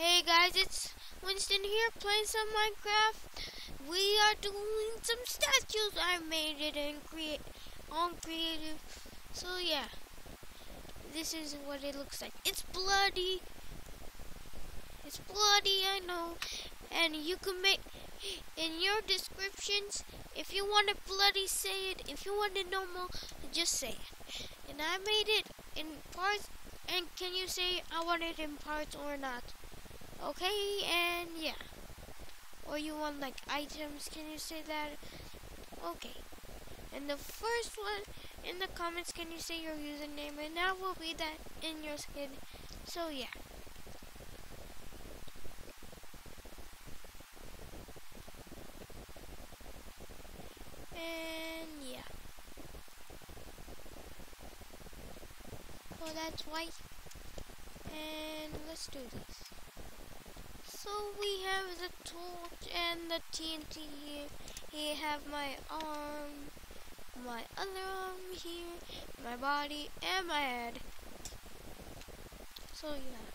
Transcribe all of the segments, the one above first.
Hey guys, it's Winston here playing some Minecraft. We are doing some statues. I made it in create on creative. So yeah, this is what it looks like. It's bloody. It's bloody, I know. And you can make in your descriptions if you want it bloody, say it. If you want it normal, just say it. And I made it in parts. And can you say I want it in parts or not? Okay, and yeah. Or you want like items, can you say that? Okay. And the first one in the comments, can you say your username? And that will be that in your skin. So yeah. And yeah. Oh, that's white. And let's do this. So we have the torch and the TNT here. Here have my arm, my other arm here, my body, and my head. So yeah.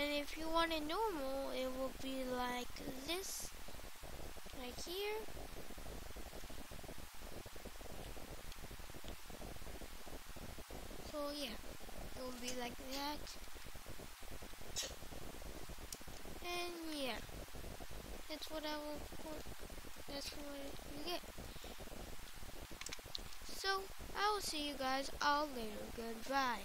And if you want it normal, it will be like this, right here. So yeah it will be like that. And yeah, that's what I will put, that's what you get. So, I will see you guys all later. Goodbye.